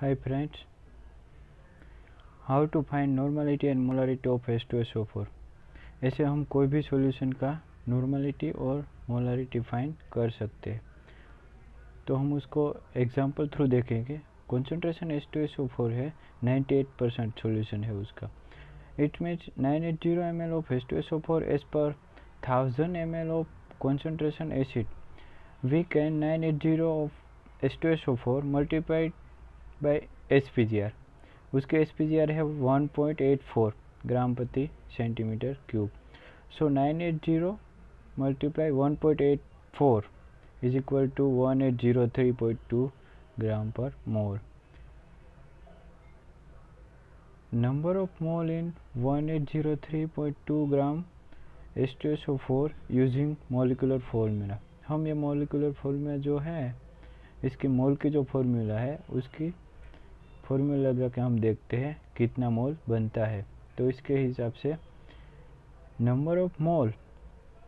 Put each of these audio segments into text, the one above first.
Hi friends how hi, friends. How to find normality and molarity of h2so4 ऐसे हम कोई भी solution का नॉर्मलिटी और मोलारिटी फाइंड कर सकते हैं। तो हम उसको एग्जांपल थ्रू देखेंगे। Concentration S two S O four है 98 परसेंट सोल्यूशन है उसका। It means 980 L of H2SO4 is per thousand M L of concentration acid we can 980 of H2SO4 multiplied by S उसके एस है one point eight four gram प्रति centimetre cube so nine eight zero multiply one four is equal to one two gram per mole number of mole in 1803.2 gram H2SO4 using molecular formula. हम ये molecular formula जो है, इसके मोल की जो formula है, उसकी फॉर्मूला लगा के हम देखते हैं, कितना मोल बनता है। तो इसके हिसाब से number of mole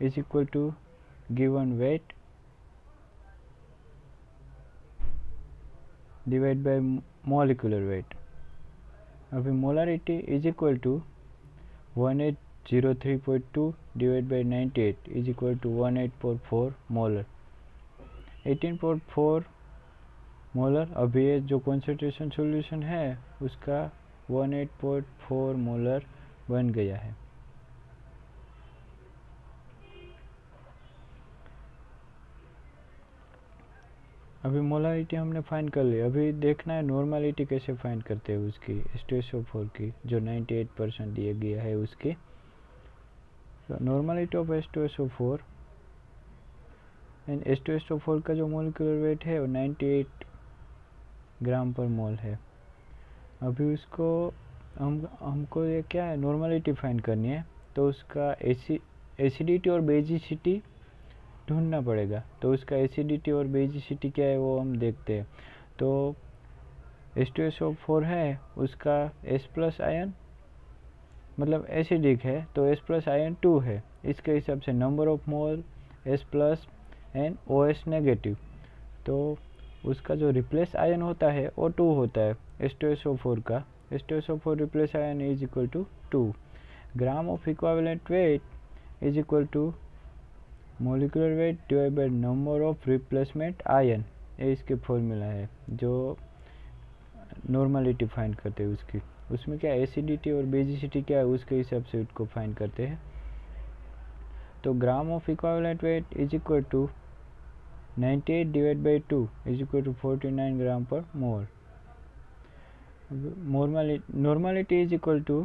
is equal to given weight divide by molecular weight अभी molarity is equal to one eight zero three point two divide by ninety eight is equal to one eight point four molar eighteen point four molar अभी ये जो concentration solution है, उसका 18.4 molar बन गया है। अभी मोलारिटी हमने फाइंड कर ली। अभी देखना है नॉर्मलिटी कैसे फाइंड करते हैं उसकी स्टेसो फोर की, जो 98 परसेंट दिया गया है उसकी। Normality of S two S O four and S two S O four का जो मोलिकुलर वेट है वो 98 ग्राम पर मोल है। अभी उसको हम, हमको ये क्या है नॉर्मलिटी डिफाइन करनी है तो उसका एसी एसिडिटी और बेजिसिटी ढूंढना पड़ेगा। तो उसका एसिडिटी और बेजिसिटी क्या है वो हम देखते हैं। तो S two S O four है, उसका एस प्लस आयन मतलब एसिडिक है तो एस प्लस आयन टू है। इसके हिसाब से number of mole S plus and O S negative तो उसका जो रिप्लेस आयन होता है, वो टू होता है S two S O four का। S two S O four replace ion is equal to two gram of equivalent weight is equal to molecular weight divide number of replacement ion ये इसके formula है, जो normality find करते हैं उसकी। उसमें क्या एसिडिटी और बेजिसिटी क्या है? उसके हिसाब से उसको फाइंड करते हैं। तो gram of equivalent weight is equal to 98 divide by two is equal to 49 gram per mole. मोरमालिटी normality is equal to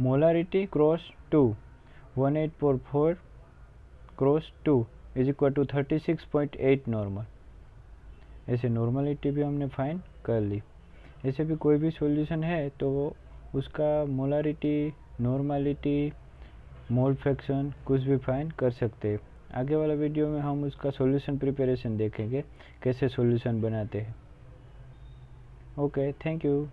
molarity cross 2 1844 cross two is equal to 36.8 normal. ऐसे नॉर्मालिटी भी हमने फाइन कर ली। ऐसे भी कोई भी सोल्यूशन है तो उसका मोलारिटी, नॉर्मालिटी, मोल फ्रैक्शन कुछ भी फाइन कर सकते हैं। आगे वाला वीडियो में हम उसका सॉल्यूशन प्रिपरेशन देखेंगे, कैसे सॉल्यूशन बनाते हैं। Okay thank you